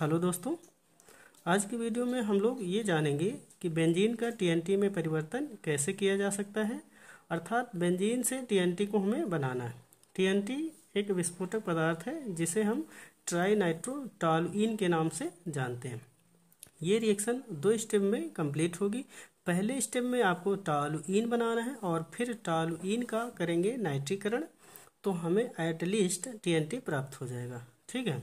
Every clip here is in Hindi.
हेलो दोस्तों, आज की वीडियो में हम लोग ये जानेंगे कि बेंजीन का टीएनटी में परिवर्तन कैसे किया जा सकता है, अर्थात बेंजीन से टीएनटी को हमें बनाना है। टीएनटी एक विस्फोटक पदार्थ है, जिसे हम ट्राई नाइट्रोटालुइन के नाम से जानते हैं। ये रिएक्शन दो स्टेप में कंप्लीट होगी। पहले स्टेप में आपको टालुइन बनाना है और फिर टालुइन का करेंगे नाइट्रीकरण तो हमें एटलीस्ट टीएनटी प्राप्त हो जाएगा। ठीक है?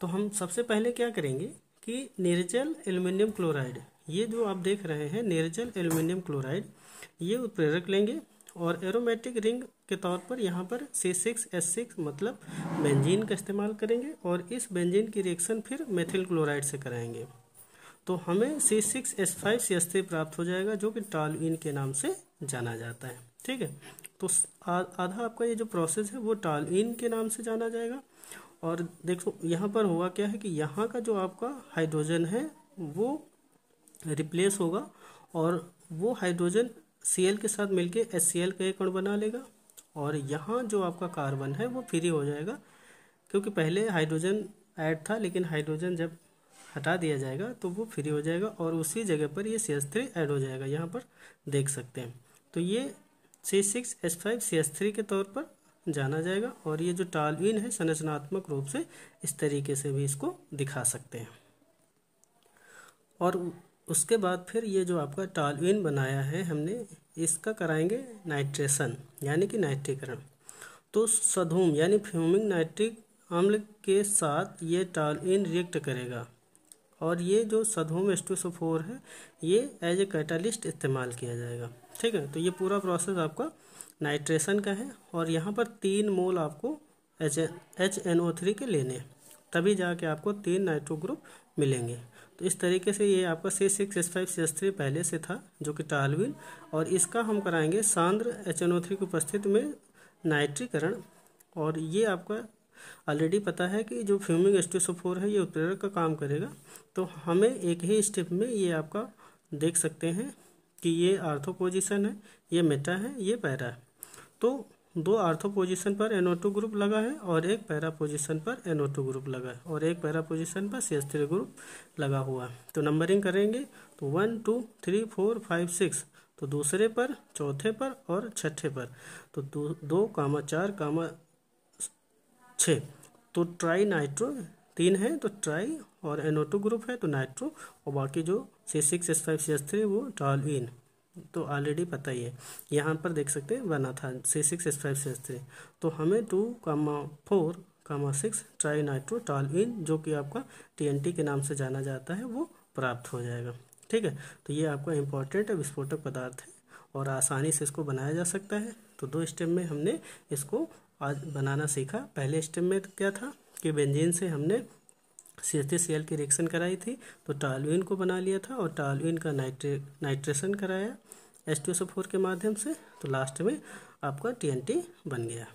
तो हम सबसे पहले क्या करेंगे कि निर्जल एल्युमिनियम क्लोराइड, ये जो आप देख रहे हैं, निर्जल एल्युमिनियम क्लोराइड, ये उत्प्रेरक लेंगे और एरोमेटिक रिंग के तौर पर यहाँ पर सी सिक्स एस सिक्स मतलब बेंजीन का इस्तेमाल करेंगे और इस बेंजीन की रिएक्शन फिर मेथिल क्लोराइड से कराएँगे। तो हमें C six S five C S three प्राप्त हो जाएगा, जो कि टालुइन के नाम से जाना जाता है। ठीक है? तो आधा आपका ये जो प्रोसेस है, वो टालुइन के नाम से जाना जाएगा और देखो, यहाँ पर हुआ क्या है कि यहाँ का जो आपका हाइड्रोजन है, वो रिप्लेस होगा और वो हाइड्रोजन सी के साथ मिलके एस सी का एक अणु बना लेगा और यहाँ जो आपका कार्बन है, वो फ्री हो जाएगा। क्योंकि पहले हाइड्रोजन ऐड था, लेकिन हाइड्रोजन जब हटा दिया जाएगा तो वो फ्री हो जाएगा और उसी जगह पर ये सी एस थ्री ऐड हो जाएगा। यहाँ पर देख सकते हैं। तो ये C six S five C S three के तौर पर जाना जाएगा और ये जो टालवीन है, संरचनात्मक रूप से इस तरीके से भी इसको दिखा सकते हैं। और उसके बाद फिर ये जो आपका टालवीन बनाया है, हमने इसका कराएँगे नाइट्रेशन, यानी कि नाइट्रीकरण। तो सधूम, यानी फ्यूमिंग नाइट्रिक अम्ल के साथ ये टालवीन रिएक्ट करेगा। और ये जो सधूम फोर है, ये एज ए कैटालिस्ट इस्तेमाल किया जाएगा। ठीक है? तो ये पूरा प्रोसेस आपका नाइट्रेशन का है और यहाँ पर तीन मोल आपको H H N O three के लेने हैं। तभी जाके आपको तीन नाइट्रो ग्रुप मिलेंगे। तो इस तरीके से ये आपका C six S five C S three पहले से था, जो कि टालविन, और इसका हम कराएँगे सांद्र एच एन ओ थ्री की उपस्थिति में नाइट्रीकरण और ये आपका ऑलरेडी पता है कि जो फ्यूमिंग एस्टोसोफोर है ये उत्प्रेरक का काम करेगा। तो हमें एक ही स्टेप में ये आपका देख सकते हैं कि ये आर्थो पोजिशन है ये मेटा है ये पैरा है। तो दो आर्थो पोजीशन पर NO2 ग्रुप लगा है और एक पैरा पोजीशन पर NO2 ग्रुप लगा है और एक पैरा पोजीशन पर सी एस थ्री ग्रुप लगा हुआ है। तो नंबरिंग करेंगे तो one two three four five six तो दूसरे पर चौथे पर और छठे पर। तो दो, दो कामा चार कामा छ। तो ट्राई नाइट्रो तीन है तो ट्राई और NO2 ग्रुप है तो नाइट्रो और बाकी जो C six S five C S three वो टालविन तो ऑलरेडी पता ही है। यहाँ पर देख सकते हैं, बना था C six S five C S three तो हमें two comma four, comma six, trinitrotoluene जो कि आपका टीएनटी के नाम से जाना जाता है, वो प्राप्त हो जाएगा। ठीक है? तो ये आपका इम्पोर्टेंट विस्फोटक पदार्थ है और आसानी से इसको बनाया जा सकता है। तो दो स्टेप में हमने इसको आज बनाना सीखा। पहले स्टेप में क्या था कि बेंजीन से हमने सी सी एल की रिएक्शन कराई थी तो टालविन को बना लिया था और टालविन का नाइट्रे नाइट्रेशन कराया एस टू के माध्यम से तो लास्ट में आपका टीएनटी बन गया।